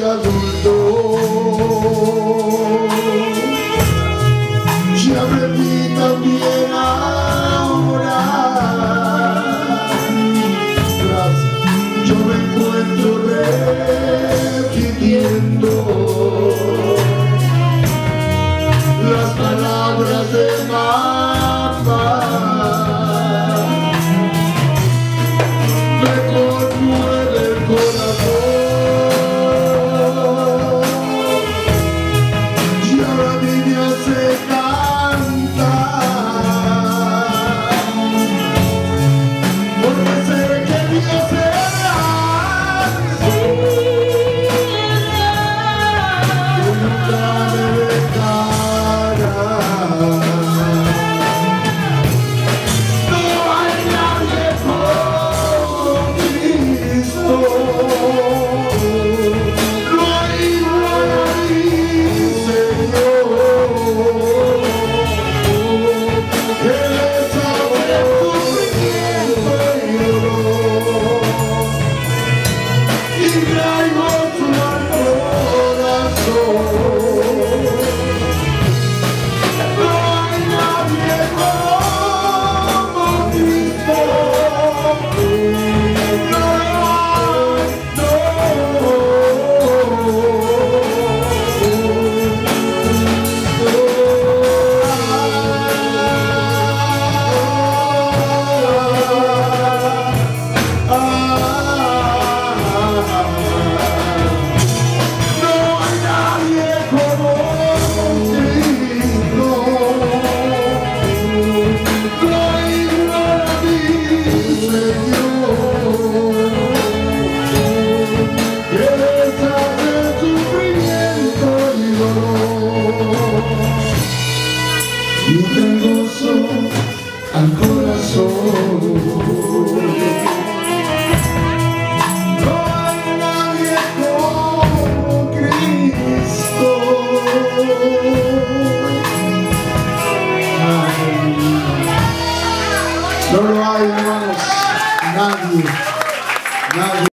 hallelujah. Y tengo su al corazón, no hay nadie con Cristo, no lo hay más nadie, nadie.